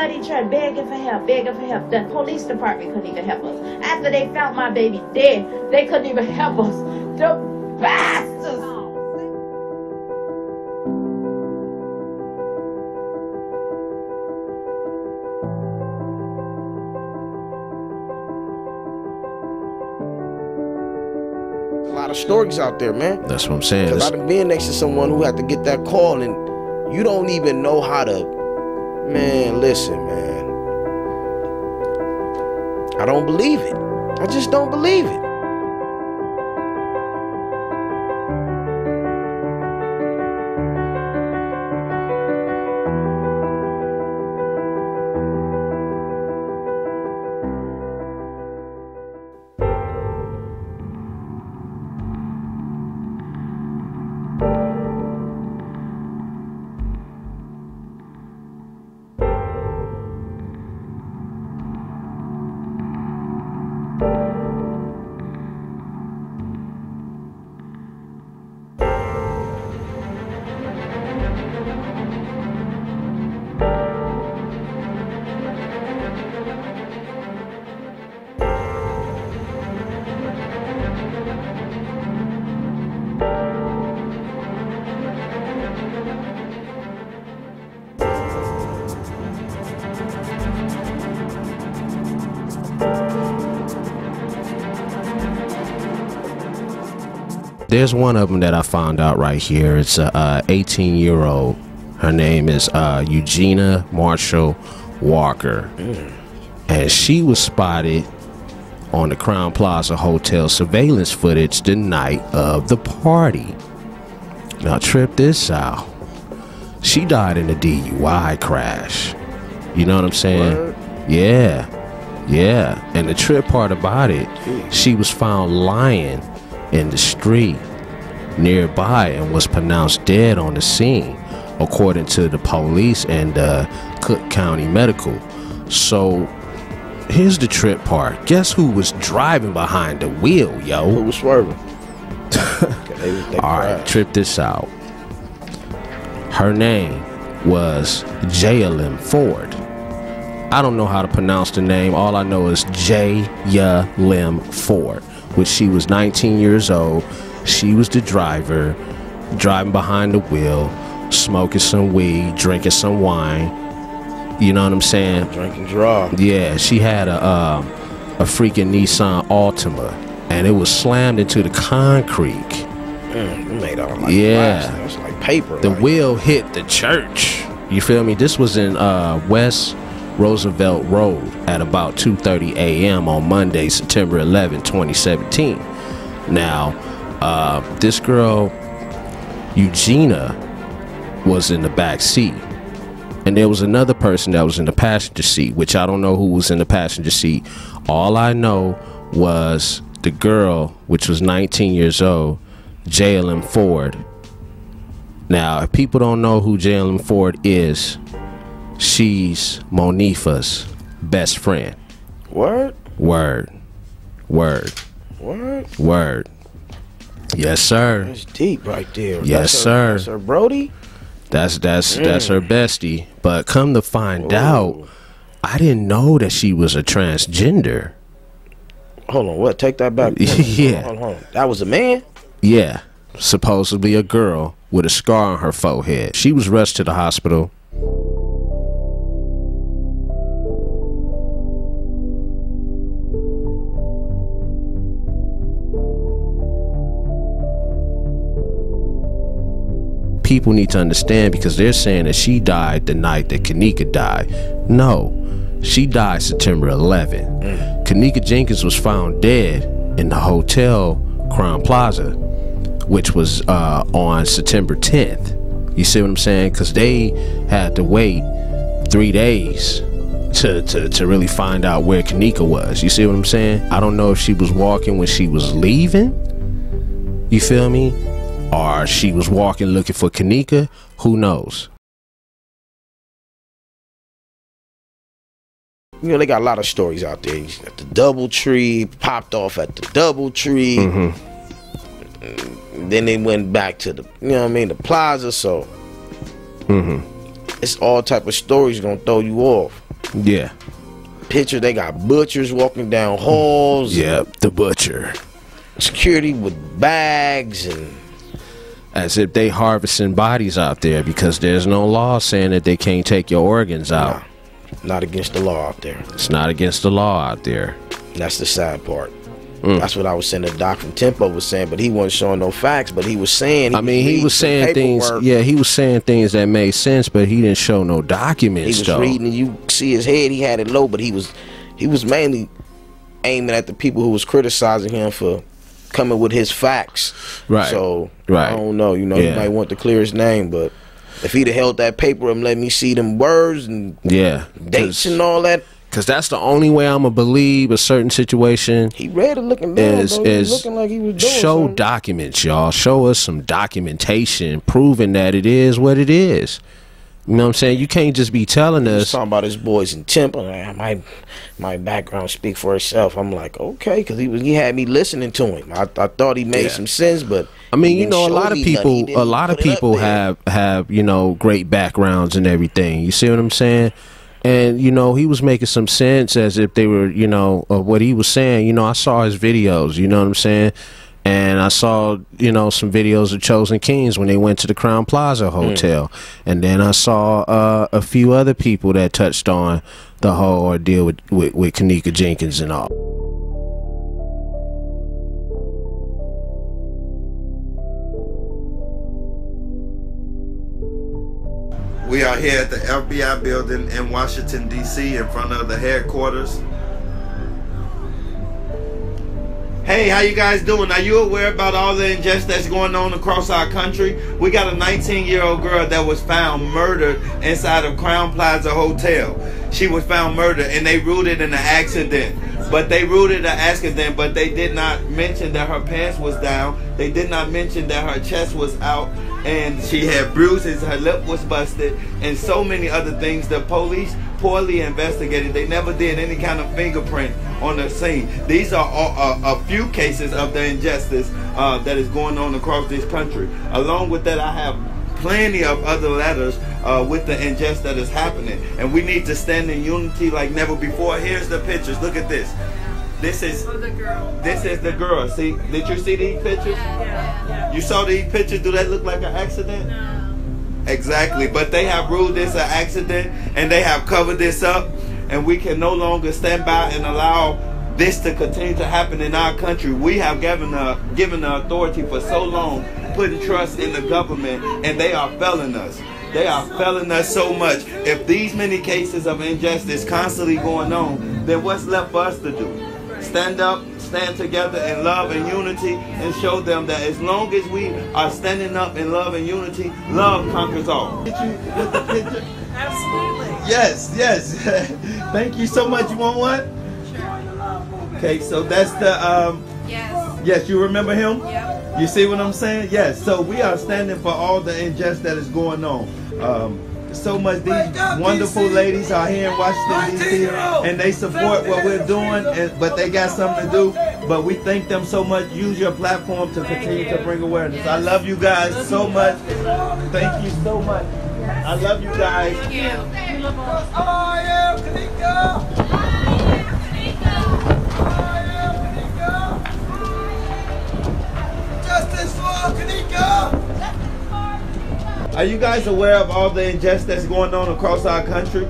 We, we studied trying begging for help, begging for help. The police department couldn't even help us. After they found my baby dead, they couldn't even help us. The bastards! A lot of stories out there, man. That's what I'm saying. Because It's- I've been next to someone who had to get that call and you don't even know how to. Man, listen, man. I don't believe it. I just don't believe it. There's one of them that I found out right here. It's a uh, 18 year old. Her name is uh, Eugena Marshall Walker, and she was spotted on the Crowne Plaza Hotel surveillance footage the night of the party. Now, trip this out. She died in a DUI crash. You know what I'm saying? Word. Yeah. Yeah. And the trip part about it, she was found lying in the street nearby and was pronounced dead on the scene, according to the police and uh, Cook County Medical. So here's the trip part. Guess who was driving behind the wheel, yo? Who was swerving? they, they All right, crashed. trip this out. Her name was J.L.M. Ford. I don't know how to pronounce the name. All I know is J. Lim Ford, which she was 19 years old. She was the driver, driving behind the wheel, smoking some weed, drinking some wine. You know what I'm saying? Drink and drive. Yeah, she had a um, a freaking Nissan Altima, and it was slammed into the concrete. Mm, it made of like Yeah. plastic. It's like paper. The like, wheel hit the church. You feel me? This was in uh, West Roosevelt Road at about 2:30 a.m. on Monday, September 11, 2017. Now, uh, this girl, Eugena, was in the back seat, and there was another person that was in the passenger seat, which I don't know who was in the passenger seat. All I know was the girl, which was 19 years old, Jalen Ford. Now, if people don't know who Jalen Ford is, she's Monifa's best friend. Word? Word. Word. Word? Word. Yes, sir. That's deep right there. Yes, That's her- sir. That's her Brody? That's that's that's her mm. bestie. But come to find Ooh. out, I didn't know that she was a transgender. Hold on, what? Take that back. Yeah. Hold on, hold on. That was a man? Yeah, supposedly a girl with a scar on her forehead. She was rushed to the hospital. People need to understand because they're saying that she died the night that Kenneka died. No, she died September 11. Kenneka Jenkins was found dead in the hotel Crowne Plaza which was uh, on September 10th. You see what I'm saying? Because they had to wait three days to, to, to really find out where Kenneka was. You see what I'm saying? I don't know if she was walking when she was leaving. You feel me? Or she was walking looking for Kenneka. Who knows? You know, they got a lot of stories out there. At the double tree, popped off at the double tree. Mm-hmm. Then they went back to the, you know what I mean, the plaza. So, Mm-hmm. it's all type of stories gonna throw you off. Yeah. Picture they got butchers walking down halls. Yep. The butcher. Security with bags and As if they harvesting bodies out there because there's no law saying that they can't take your organs out. not against the law out there. It's not against the law out there. That's the sad part. Mm. That's what I was saying. The doc from Tempo was saying, but he wasn't showing no facts. But he was saying. I mean, he was saying things. Yeah, he was saying things that made sense, but he didn't show no documents. he was though. reading, and you see his head. He had it low, but he was, he was mainly aiming at the people who was criticizing him for coming with his facts. Right. So Right. I don't know. You know, Yeah. you might want to clear his name, but if he'd have held that paper and let me see them words and Yeah, dates and all that, because that's the only way I'm gonna believe a certain situation he read it looking down. is though. He is looking like he was doing show something. documents, y'all. Show us some documentation proving that it is what it is. You know what I'm saying? You can't just be telling us. talking about his boys in Temple. My my background speak for itself. I'm like, okay, because he was he had me listening to him. I, I thought he made Yeah. some sense, but I mean, you know, a lot of me nothing. He people, a lot of people have have you know great backgrounds and everything. You see what I'm saying? And you know, he was making some sense as if they were, you know, of what he was saying. You know, I saw his videos. You know what I'm saying? And I saw, you know, some videos of Chosen Kings when they went to the Crowne Plaza Hotel. And then I saw uh, a few other people that touched on the whole ordeal with, with, with Kenneka Jenkins and all. We are here at the FBI building in Washington, D.C., in front of the headquarters. Hey, how you guys doing? Are you aware about all the injustice that's going on across our country? We got a 19-year-old girl that was found murdered inside of Crowne Plaza Hotel. She was found murdered, and they ruled it an accident. But they ruled it an accident, but they did not mention that her pants was down. They did not mention that her chest was out, and she had bruises. Her lip was busted, and so many other things. The police poorly investigated. They never did any kind of fingerprint on the scene. These are a, a, a few cases of the injustice uh, that is going on across this country. Along with that, I have plenty of other letters uh, with the injustice that is happening, and we need to stand in unity like never before. Here's the pictures. Look at this. This is this is the girl. See, did you see these pictures? You saw these pictures. Do that look like an accident? Exactly, but they have ruled this an accident and they have covered this up, and we can no longer stand by and allow this to continue to happen in our country. We have given the given the authority for so long, putting trust in the government, and they are failing us. They are failing us so much. If these many cases of injustice constantly going on, then what's left for us to do? Stand up, stand together in love and unity, and show them that as long as we are standing up in love and unity, love conquers all. Did you get the picture? Absolutely. Yes, yes. Thank you so much. You want one? Sure. Okay, so that's the um Yes. yes, you remember him? Yep. You see what I'm saying? Yes. So we are standing for all the injustice that is going on. Um, so much these wonderful ladies are here in Washington D.C. and they support what we're doing, and, but they got something to do. But we thank them so much. Use your platform to continue to bring awareness. I love you guys so much. Thank you so much. I love you guys. Thank you. I am Kenneka. I am Kenneka. Justice for Kenneka. Are you guys aware of all the injustice that's going on across our country?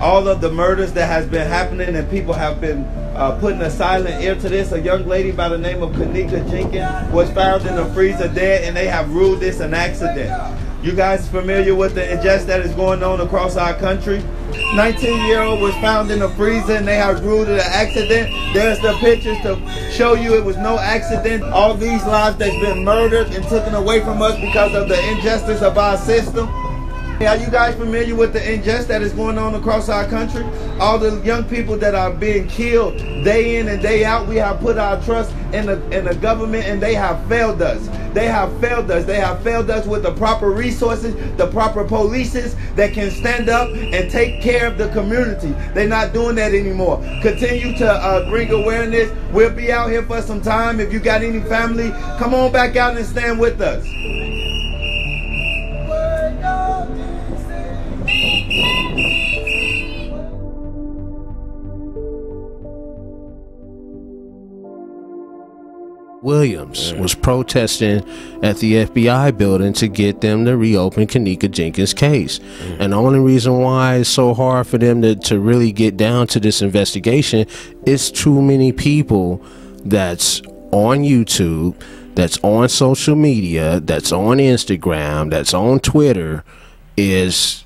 All of the murders that has been happening and people have been uh, putting a silent ear to this. A young lady by the name of Kenneka Jenkins was found in the freezer dead and they have ruled this an accident. You guys familiar with the injustice that is going on across our country? 19 year old was found in the freezer and they have ruled it an accident. There's the pictures to show you it was no accident. All these lives that's been murdered and taken away from us because of the injustice of our system. Are you guys familiar with the injustice that is going on across our country? All the young people that are being killed day in and day out. We have put our trust in the in the government and they have failed us. They have failed us. They have failed us with the proper resources, the proper polices that can stand up and take care of the community. They're not doing that anymore. Continue to uh, bring awareness. We'll be out here for some time. If you got any family, come on back out and stand with us. Williams was protesting at the FBI building to get them to reopen Kenneka Jenkins' case. And the only reason why it's so hard for them to, to really get down to this investigation is too many people that's on YouTube, that's on social media, that's on Instagram, that's on Twitter, is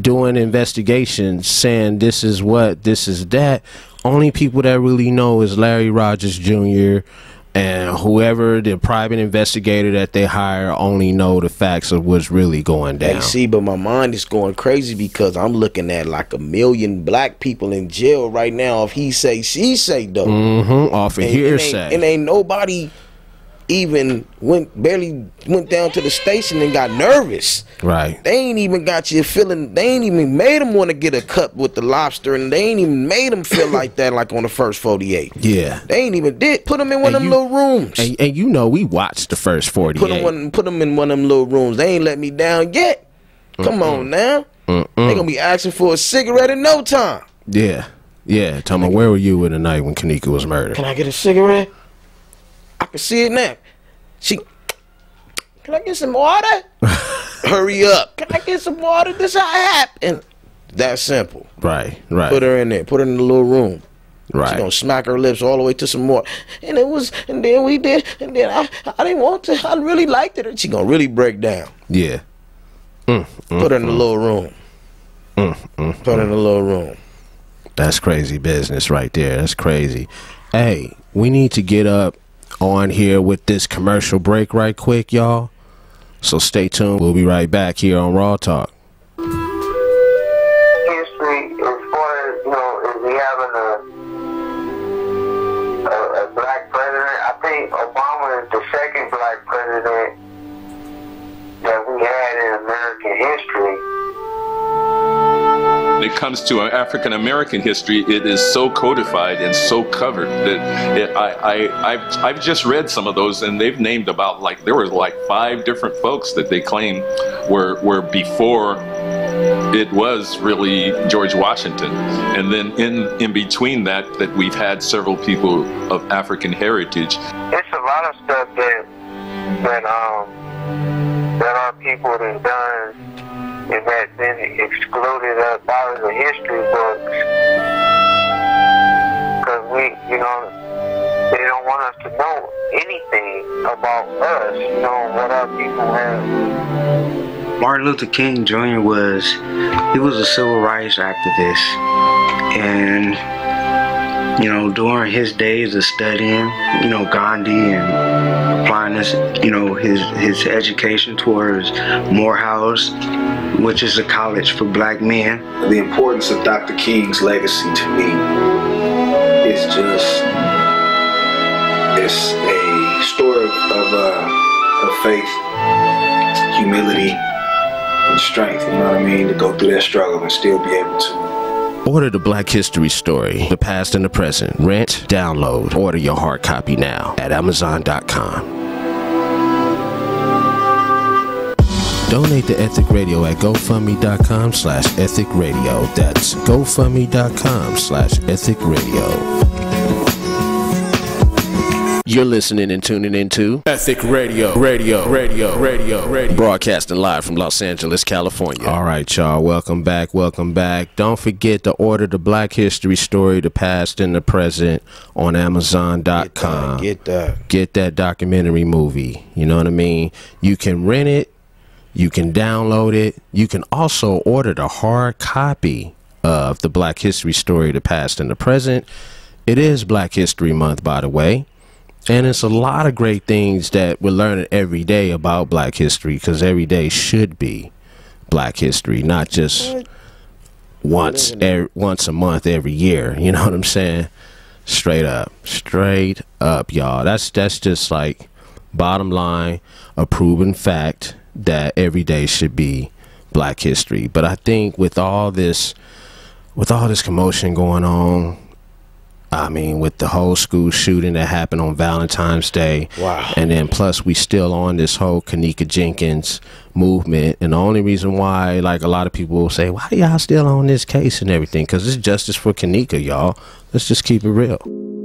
doing investigations saying this is what, this is that. Only people that really know is Larry Rogers Jr. and whoever the private investigator that they hire only know the facts of what's really going Hey, down. see, but my mind is going crazy because I'm looking at like a million black people in jail right now. If he say, she say, though, mm-hmm, off of and, it ain't, hearsay. and ain't nobody even went barely went down to the station and got nervous. right. They ain't even got you feeling. They ain't even made them want to get a cup with the lobster, and they ain't even made them feel like that, like on the first forty-eight. Yeah. They ain't even did put them in one And of them you- little rooms. And, and you know we watched the first Put 48. them one, put them in one of them little rooms. They ain't let me down yet. Come on now. They gonna be asking for a cigarette in no time. yeah. Yeah. Tell me, where were you in the night when Kenneka was murdered? Can I get a cigarette? I can see it now. She. Can I get some water? Hurry up. Can I get some water? This how it happened. That simple. Right. Right. Put her in there. Put her in the little room. She right. gonna smack her lips all the way to some more. And it was, and then we did, and then I, I didn't want to. I really liked it. And she gonna really break down. Yeah. Mm, mm, Put her in the mm. little room. Put her in the little room. That's crazy business right there. That's crazy. Hey, we need to get up on here with this commercial break right quick, y'all. So stay tuned. We'll be right back here on Raw Talk. history When it comes to African American history, it is so codified and so covered that it, I, I, I've, I've just read some of those, and they've named about like there were like five different folks that they claim were were before it was really George Washington, and then in in between that, that we've had several people of African heritage. It's a lot of stuff that that um that our people have done and that's been excluded up out of the history books because we, you know, they don't want us to know anything about us, you know, what our people have. Martin Luther King Jr. was he was a civil rights activist and you know during his days of studying you know Gandhi and applying his you know his his education towards Morehouse which is a college for black men the importance of Dr. King's legacy to me is just it's a story of of, uh, of faith, humility, and strength. You know what I mean? To go through that struggle and still be able to Order the Black History Story, the past and the present. Rent, download, order your hard copy now at Amazon.com. Donate to Ethic Radio at GoFundMe.com slash Ethic Radio. That's GoFundMe.com slash Ethic Radio. You're listening and tuning into Ethic Radio, Radio, Radio, Radio, Radio. Broadcasting live from Los Angeles, California. All right, y'all. Welcome back. Welcome back. Don't forget to order the Black History Story, the past and the present on Amazon.com Get that. get that documentary movie. You know what I mean? You can rent it, you can download it, you can also order the hard copy of the Black History Story, the past and the present. It is Black History Month, by the way. And it's a lot of great things that we're learning every day about black history because every day should be black history, not just once er, once a month every year. You know what I'm saying? Straight up, straight up, y'all. That's that's just like bottom line, a proven fact that every day should be black history. But I think with all this with all this commotion going on, I mean, with the whole school shooting that happened on Valentine's Day. Wow. And then plus we still on this whole Kenneka Jenkins movement. And the only reason why, like a lot of people will say, why y'all still on this case and everything? Because it's justice for Kenneka, y'all. Let's just keep it real.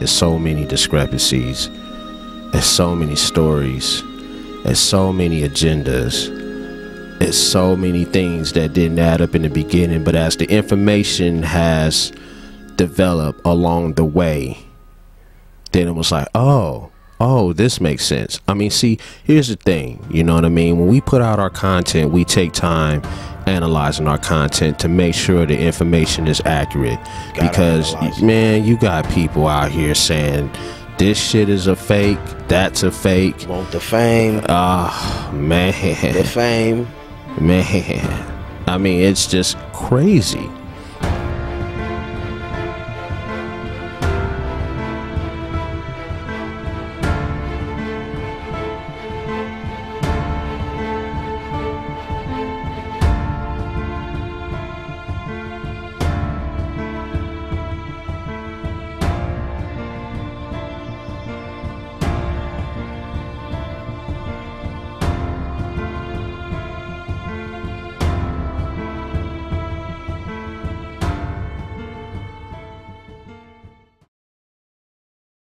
There's so many discrepancies. There's so many stories. There's so many agendas. There's so many things that didn't add up in the beginning, but as the information has developed along the way, then it was like, oh, oh, this makes sense. I mean, see, here's the thing, you know what I mean? When we put out our content, we take time analyzing our content to make sure the information is accurate. Gotta because, analyze man, you got people out here saying this shit is a fake, that's a fake. Want the fame, Ah, man. the fame. Man, I mean, it's just crazy.